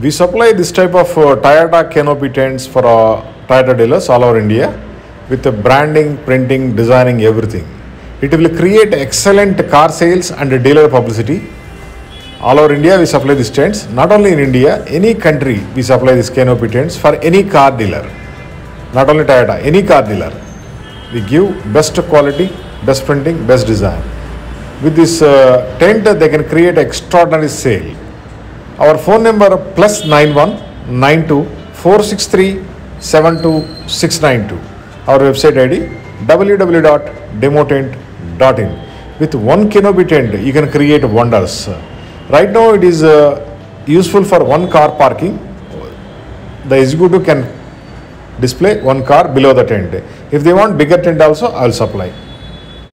We supply this type of uh, Toyota canopy tents for uh, Toyota dealers all over India with the branding, printing, designing, everything. It will create excellent car sales and dealer publicity. All over India, we supply these tents. Not only in India, any country we supply these canopy tents for any car dealer. Not only Toyota, any car dealer. We give best quality, best printing, best design. With this uh, tent, they can create extraordinary sale. Our phone number plus 91 92 463 72692. Our website ID www.demotent.in. With one canopy tent, you can create wonders. Right now, it is uh, useful for one car parking. The executive can display one car below the tent. If they want bigger tent also, I will supply.